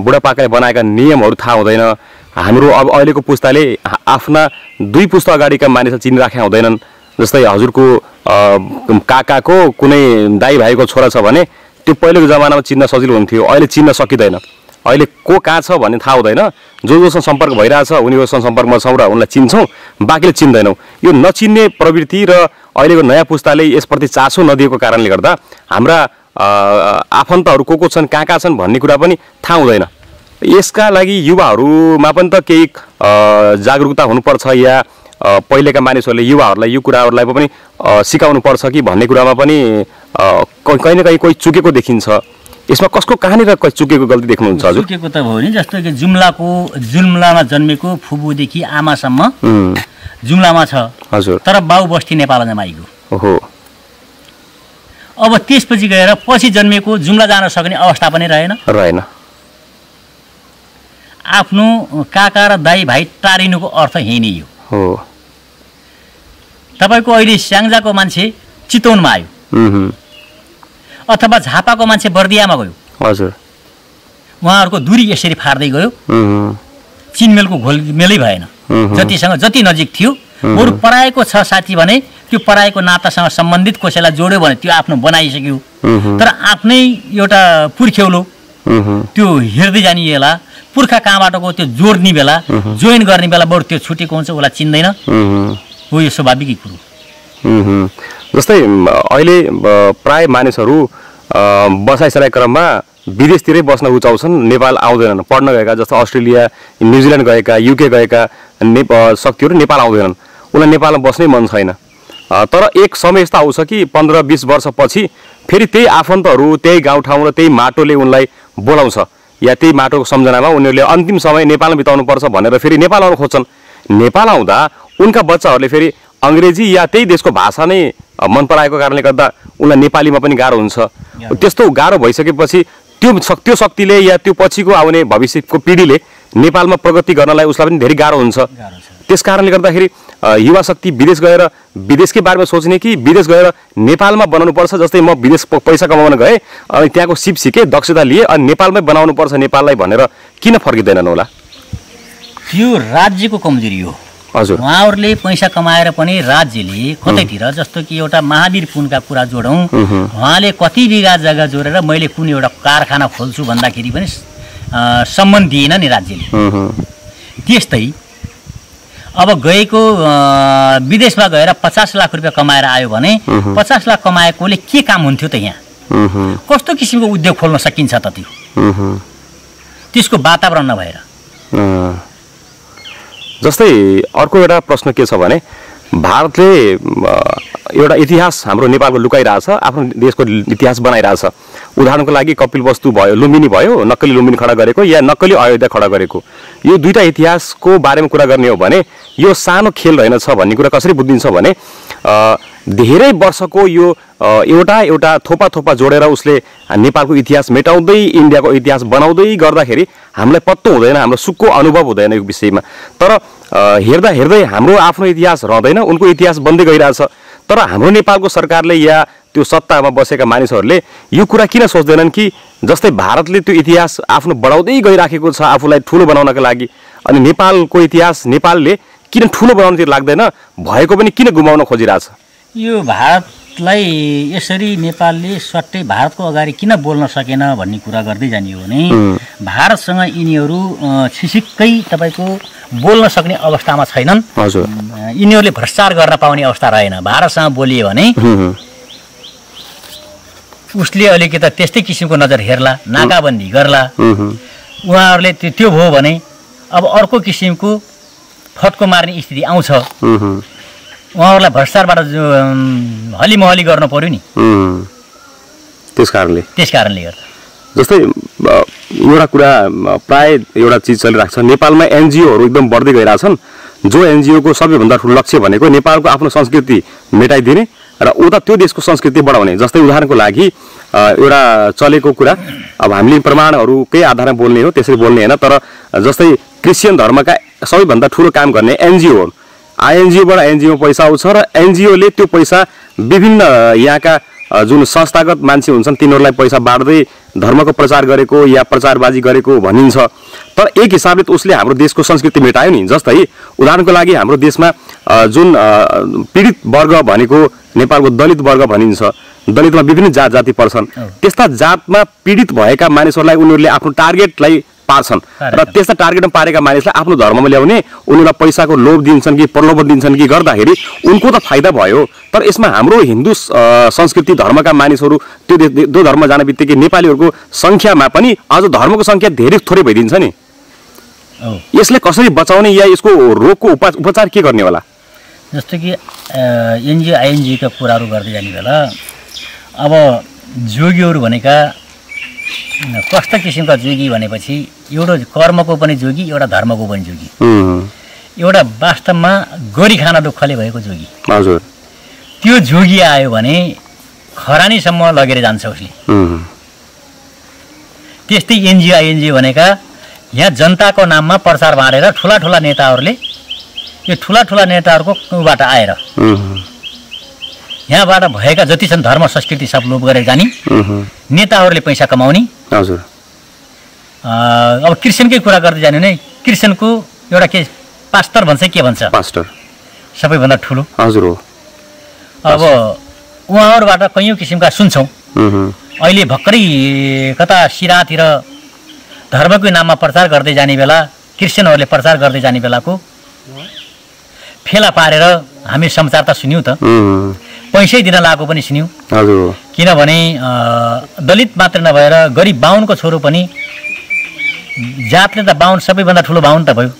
बुढापाकाले बनाएका नियमहरू थाहा हुँदैन। हाम्रो अब अहिलेको पुस्ताले आफ्ना दुई पुस्ता अगाडिका मानिसहरू चिनिराखेका हुँदैनन्। जस्तै हजुरको काकाको कुनै दाई भाइको छोरा छ भने त्यो पहिलेको जमानामा चिन्न सजिलो हुन्थ्यो अहिले चिन्न सकिँदैन। अहिले को कहाँ छ भन्ने थाहा हुँदैन। जो जोसँग सम्पर्क भइरहेछ उनीहरूसँग सम्पर्कमा छौँ र उनलाई चिन्छौँ बाँकीले चिन्दैनौँ। यो नचिन्ने प्रवृत्ति र अहिलेको नयाँ पुस्ताले यसप्रति चासो नदिएको कारणले गर्दा हाम्रा आफन्तहरू को को छन् कहाँ कहाँ छन् भन्ने कुरा पनि थाहा हुँदैन। यसका लागि युवाहरूमा पनि त केही जागरुकता हुनुपर्छ या पहिलेका मानिसहरूले युवाहरूलाई यो कुराहरूलाई पनि सिकाउनु पर्छ कि भन्ने कुरामा पनि कहीँ न कहीँ कोही चुकेको देखिन्छ। यसमा कसको कहाँनिर चुकेको गल्ती देख्नुहुन्छ हजुर? चुकेको त भयो नि जस्तो कि जुम्लाको जुम्लामा जन्मेको फुबुदेखि आमासम्म जुम्लामा छ। हजुर। तर बाउ बस्ती नेपालमा जमाइगयो ओहो। अब त्यसपछि गएर पछि जन्मेको जुम्ला जान सक्ने अवस्था पनि रहेन। रहेन। आफ्नो काका र दाई भाइ टारिनुको अर्थ यही नै हो। हो तपाईँको अहिले स्याङ्जाको मान्छे चितवनमा आयो। अथवा झापाको मान्छे बर्दियामा गयो। हजुर। उहाँहरूको दूरी यसरी फाट्दै गयो। चिनमेलको घोलमेलै भएन। उहुँ, जतिसँग जति नजिक थियो। बरु पराएको छ साथी भने त्यो पराएको नातासँग सम्बन्धित कसैलाई जोड्यो भने त्यो आफ्नो बनाइसक्यो। तर आफ्नै एउटा पुर्ख्यौलो। त्यो हेर्दै जाने बेला पुर्खा कहाँबाटको त्यो जोड्ने बेला जोइन गर्ने बेला बरु त्यो छुटेको हुन्छ उसलाई चिन्दैन। हो यो स्वाभाविकै कुरो। जस्तै अहिले प्राय मानिसहरू अ, बसाइसराई क्रममा विदेशतिरै बस्न रुचाउँछन् नेपाल आउँदैनन्। पढ्न गएका जस्तो अस्ट्रेलिया न्युजिल्यान्ड गएका युके गएका अ, शक्तिहरू नेपाल आउँदैनन्। उनलाई नेपालमा बस्नै मन छैन। तर एक समय यस्तो आउँछ कि पन्ध्र बिस वर्षपछि फेरि त्यही आफन्तहरू त्यही गाउँठाउँ र त्यही माटोले उनलाई बोलाउँछ। या त्यही माटोको सम्झनामा उनीहरूले अन्तिम समय नेपालमा बिताउनुपर्छ भनेर फेरि नेपाल आउन खोज्छन्। नेपाल आउँदा उनका बच्चाहरूले फेरि अङ्ग्रेजी या त्यही देशको भाषा नै मन पराएको कारणले गर्दा उनलाई नेपालीमा पनि गाह्रो हुन्छ। त्यस्तो गाह्रो भइसकेपछि त्यो त्यो शक्तिले या त्यो पछिको आउने भविष्यको पिँढीले नेपालमा प्रगति गर्नलाई उसलाई पनि धेरै गाह्रो हुन्छ। त्यस कारणले गर्दाखेरि युवा शक्ति विदेश गएर विदेशकै बारेमा सोच्ने कि विदेश गएर नेपालमा बनाउनुपर्छ जस्तै म विदेश पैसा कमाउन गएँ अनि त्यहाँको सिप सिकेँ दक्षता लिएँ अनि नेपालमै बनाउनुपर्छ नेपाललाई भनेर किन फर्किँदैनन् होला? त्यो राज्यको कमजोरी हो। हजुर। उहाँहरूले पैसा कमाएर पनि राज्यले कतैतिर जस्तो कि एउटा महावीर पुनका कुरा जोडौँ। उहाँले कति बिघा जग्गा जोडेर मैले कुन एउटा कारखाना खोल्छु भन्दाखेरि पनि सम्मान दिएन नि राज्यले। त्यस्तै अब गएको विदेशमा गएर पचास लाख रुपियाँ कमाएर आयो भने पचास लाख कमाएकोले के काम हुन्थ्यो त यहाँ? कस्तो किसिमको उद्योग खोल्न सकिन्छ त त्यो? त्यसको वातावरण नभएर। जस्तै अर्को एउटा प्रश्न के छ भने भारतले एउटा इतिहास हाम्रो नेपालको लुकाइरहेछ आफ्नो देशको इतिहास बनाइरहेछ। उदाहरणको लागि कपिल वस्तु भयो लुम्बिनी भयो नक्कली लुम्बिनी खडा गरेको या नक्कली अयोध्या खडा गरेको? यो दुईवटा इतिहासको बारेमा कुरा गर्ने हो भने यो सानो खेल रहेनछ भन्ने कुरा कसरी बुझिन्छ भने धेरै वर्षको यो एउटा एउटा थोपा थोपा जोडेर उसले नेपालको इतिहास मेटाउँदै इन्डियाको इतिहास बनाउँदै गर्दाखेरि हामीलाई पत्तो हुँदैन हाम्रो सुखको अनुभव हुँदैन यो विषयमा। तर हेर्दा हेर्दै हाम्रो आफ्नो इतिहास रहँदैन उनको इतिहास बन्दै गइरहेछ। तर हाम्रो नेपालको सरकारले या त्यो सत्तामा बसेका मानिसहरूले यो कुरा किन सोच्दैनन् कि जस्तै भारतले त्यो इतिहास आफ्नो बढाउँदै गइराखेको छ आफूलाई ठुलो बनाउनका लागि अनि नेपालको इतिहास नेपालले किन ठुलो बनाउनुतिर लाग्दैन भएको पनि किन गुमाउन खोजिरहेछ? यो भारतलाई यसरी नेपालले सट्टै भारतको अगाडि किन बोल्न सकेन भन्ने कुरा गर्दै जाने हो भने भारतसँग यिनीहरू छिसिक्कै तपाईँको बोल्न सक्ने अवस्थामा छैनन्। यिनीहरूले भ्रष्टाचार गर्न पाउने अवस्था रहेन। भारतसँग बोलियो भने उसले अलिकति त्यस्तै किसिमको नजर हेर्ला नाकाबन्दी गर्ला। उहाँहरूले त्यो त्यो भयो भने अब अर्को किसिमको फटको मार्ने स्थिति आउँछ। उहाँहरूलाई भ्रष्टाचारबाट हलिमहली गर्नु पर्यो नि। त्यस कारणले। त्यस कारणले गर्दा। जस्तै एउटा कुरा प्राय एउटा चिज चलिरहेको छ। नेपालमा एनजिओहरू एकदम बढ्दै गइरहेछन् जो एनजिओको सबैभन्दा ठुलो लक्ष्य भनेको नेपालको आफ्नो संस्कृति मेटाइदिने र उता त्यो देशको संस्कृति बढाउने। जस्तै उदाहरणको लागि एउटा चलेको कुरा अब हामीले प्रमाणहरूकै आधारमा बोल्ने हो त्यसरी बोल्ने होइन। तर जस्तै क्रिस्चियन धर्मका सबैभन्दा ठुलो काम गर्ने एनजिओ आइएनजिओबाट एनजिओ पैसा आउँछ र एनजिओले त्यो पैसा विभिन्न यहाँका जुन संस्थागत मान्छे हुन्छन् तिनीहरूलाई पैसा बाँड्दै धर्मको प्रचार गरेको या प्रचारबाजी गरेको भनिन्छ। तर एक हिसाबले त उसले हाम्रो देशको संस्कृति मेटायो नि। जस्तै उदाहरणको लागि हाम्रो देशमा जुन पीडित वर्ग भनेको नेपालको दलित वर्ग भनिन्छ। दलितमा विभिन्न जात जाति पर्छन् त्यस्ता जातमा पीडित भएका मानिसहरूलाई उनीहरूले आफ्नो टार्गेटलाई पार्छन्। र। त्यस्ता टार्गेटमा पारेका मानिसलाई आफ्नो धर्ममा ल्याउने उनीहरूलाई पैसाको लोभ दिन्छन् कि प्रलोभन दिन्छन् कि गर्दाखेरि उनको त फाइदा भयो। तर यसमा हाम्रो हिन्दू संस्कृति धर्मका मानिसहरू त्यो त्यो धर्म जाने बित्तिकै नेपालीहरूको सङ्ख्यामा पनि अझ धर्मको सङ्ख्या धेरै थोरै भइदिन्छ नि। यसले कसरी बचाउने या यसको रोगको उपा उपचार के गर्ने होला? जस्तो कि एनजिओ आइएनजिओका कुराहरू गर्दै जाने बेला अब जोगीहरू भनेका कस्ता किसिमका जोगी भनेपछि एउटा कर्मको पनि जोगी एउटा धर्मको पनि जोगी। एउटा वास्तवमा गरी खान दुःखले भएको जोगी। हजुर। त्यो जोगी आयो भने खरानीसम्म लगेर जान्छ उसले। त्यस्तै एनजिओ आइएनजिओ भनेका यहाँ जनताको नाममा प्रचार बाँडेर ठुला ठुला नेताहरूले यो ठुला ठुला नेताहरूको उबाट आएर यहाँबाट भएका जति छन् धर्म संस्कृति सब लोप गरेर जाने। नेताहरूले पैसा कमाउने। हजुर। अब क्रिस्चियनकै कुरा गर्दै जाने भने क्रिस्चियनको एउटा के पास्टर भन्छ के भन्छ? पास्टर। सबैभन्दा ठुलो। हजुर हो। अब उहाँहरूबाट कैयौँ किसिमका सुन्छौँ। अहिले भर्खरै कता सिरातिर धर्मकै नाममा प्रचार गर्दै जाने बेला क्रिस्चियनहरूले प्रचार गर्दै जाने बेलाको फेला पारेर हामी समाचार त सुन्यौँ त। पैसै दिन लागेको पनि सुन्यौँ। किनभने दलित मात्र नभएर गरिब बाहुनको छोरो पनि जातले त बाहुन सबैभन्दा ठुलो बाहुन त भयो।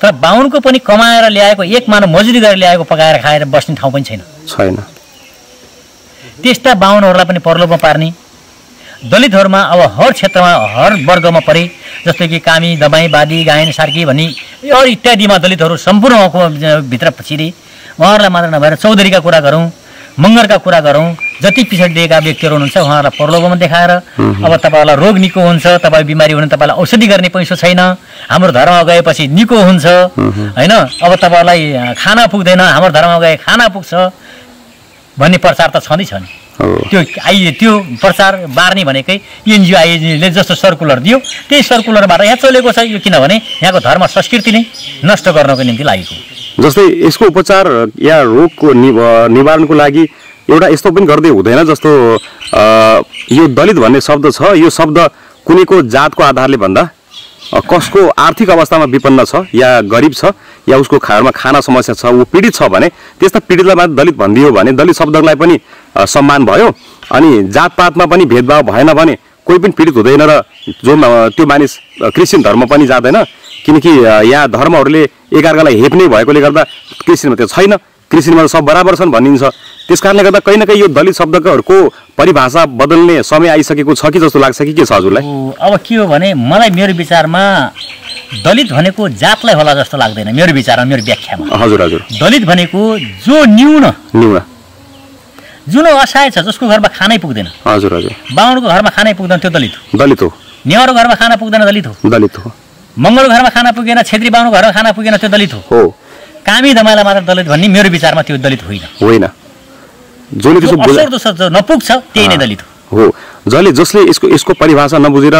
तर बाहुनको पनि कमाएर ल्याएको एक मानव मजुरी गरेर ल्याएको पकाएर खाएर बस्ने ठाउँ पनि छैन। छैन। त्यस्ता बाहुनहरूलाई पनि प्रलोभमा पार्ने दलितहरूमा अब हर क्षेत्रमा हर वर्गमा परे जस्तै कि कामी दबाई बादी गायन सार्की भनी यो इत्यादिमा दलितहरू सम्पूर्ण उहाँको भित्र छिरे उहाँहरूलाई मात्र नभएर चौधरीका कुरा गरौँ मङ्गरका कुरा गरौँ जति पछाडि दिएका व्यक्तिहरू हुनुहुन्छ उहाँहरूलाई प्रलोभमा देखाएर अब तपाईँहरूलाई रोग निको हुन्छ तपाईँ बिमारी हुने तपाईँलाई औषधि गर्ने पैसा छैन हाम्रो धर्ममा गएपछि निको हुन्छ होइन? अब तपाईँहरूलाई खाना पुग्दैन हाम्रो धर्ममा गए खाना पुग्छ भन्ने प्रचार त छँदैछ नि। त्यो आइ त्यो प्रचार बार्ने भनेकै एनजिओ आइएनजिओले जस्तो सर्कुलर दियो त्यही सर्कुलरबाट यहाँ चलेको छ यो किनभने यहाँको धर्म संस्कृति नै नष्ट गर्नको निम्ति लागेको। जस्तै यसको उपचार या रोगको निवारणको लागि एउटा यस्तो पनि गर्दै हुँदैन जस्तो यो दलित भन्ने शब्द छ यो शब्द कुनैको जातको आधारले भन्दा कसको आर्थिक अवस्थामा विपन्न छ या गरिब छ या उसको घरमा खाना समस्या छ ऊ पीडित छ भने त्यस्ता पीडितलाई मात्र दलित भनिदियो भने दलित शब्दलाई पनि सम्मान भयो। अनि जातपातमा पनि भेदभाव भएन भने कोही पनि पीडित हुँदैन र जो त्यो मानिस क्रिस्चियन धर्म पनि जाँदैन। किनकि यहाँ धर्महरूले एकअर्कालाई हेप्ने भएकोले गर्दा क्रिस्चियनमा त्यो छैन। क्रिस्चियनमा त सब बराबर छन् भनिन्छ। त्यस कारणले गर्दा कहीँ न कहीँ यो दलित शब्दहरूको परिभाषा बदल्ने समय आइसकेको छ कि जस्तो लाग्छ कि के छ हजुरलाई? अब के हो भने मलाई मेरो विचारमा दलित भनेको जातलाई होला जस्तो लाग्दैन मेरो विचारमा मेरो व्याख्यामा। हजुर हजुर। दलित भनेको जो न्यून न्यून। जुन असहाय छ जसको घरमा खानै पुग्दैन। हजुर हजुर। बाहुनको घरमा खानै पुग्दैन त्यो दलित हो। दलित हो। नेवारको घरमा खाना पुग्दैन दलित हो। दलित हो। मङ्गलको घरमा खाना पुगेन छेत्री बाहुनको घरमा खाना पुगेन त्यो दलित हो। हो। कामी दमाईलाई मात्र दलित भन्ने मेरो विचारमा त्यो दलित होइन। होइन। नपुग्छ त्यही नै दलित हो। हो। जसले जसले यसको यसको परिभाषा नबुझेर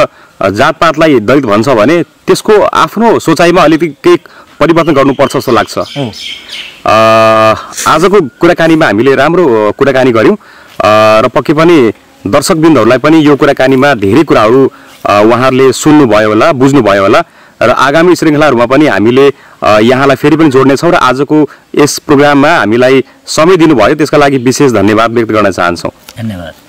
जातपातलाई दलित भन्छ भने त्यसको आफ्नो सोचाइमा अलिकति केही परिवर्तन गर्नुपर्छ जस्तो लाग्छ। आजको कुराकानीमा हामीले राम्रो कुराकानी गऱ्यौँ। र पक्कै पनि दर्शकबिन्दहरूलाई पनि यो कुराकानीमा धेरै कुराहरू उहाँहरूले सुन्नुभयो होला बुझ्नुभयो होला। र आगामी श्रृङ्खलाहरूमा पनि हामीले यहाँलाई फेरि पनि जोड्नेछौँ र आजको यस प्रोग्राममा हामीलाई समय दिनुभयो। त्यसका लागि विशेष धन्यवाद व्यक्त गर्न चाहन्छौँ। धन्यवाद।